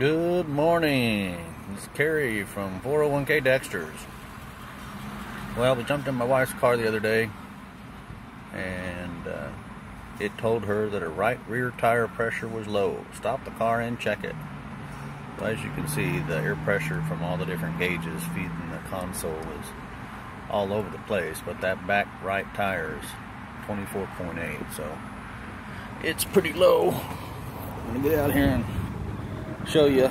Good morning. It's Carrie from 401k Dexter's. Well, we jumped in my wife's car the other day, and uh, it told her that her right rear tire pressure was low. Stop the car and check it. Well, as you can see, the air pressure from all the different gauges feeding the console is all over the place, but that back right tire is 24.8, so it's pretty low. I'm gonna get out here and show you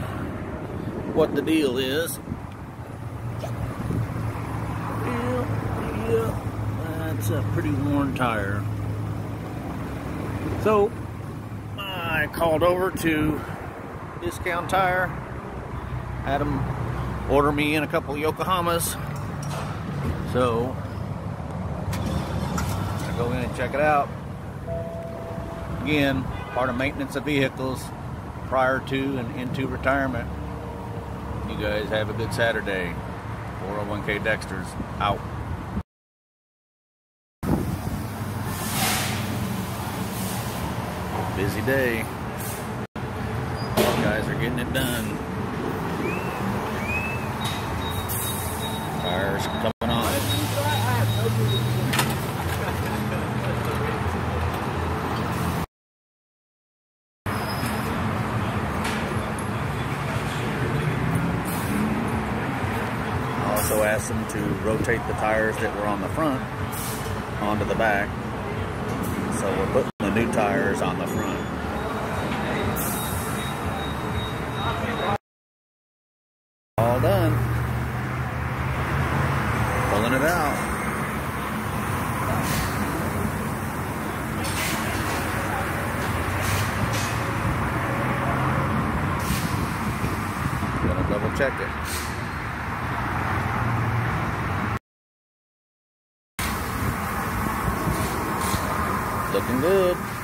what the deal is. Yeah, yeah, that's a pretty worn tire. So I called over to Discount Tire, had them order me in a couple of Yokohamas. So I go in and check it out. Again, part of maintenance of vehicles prior to and into retirement. You guys have a good Saturday. 401k Dexter's out. Busy day. You guys are getting it done. Tires coming on. I also asked them to rotate the tires that were on the front onto the back. So we're putting the new tires on the front. All done. Pulling it out. Gonna double check it. Looking good.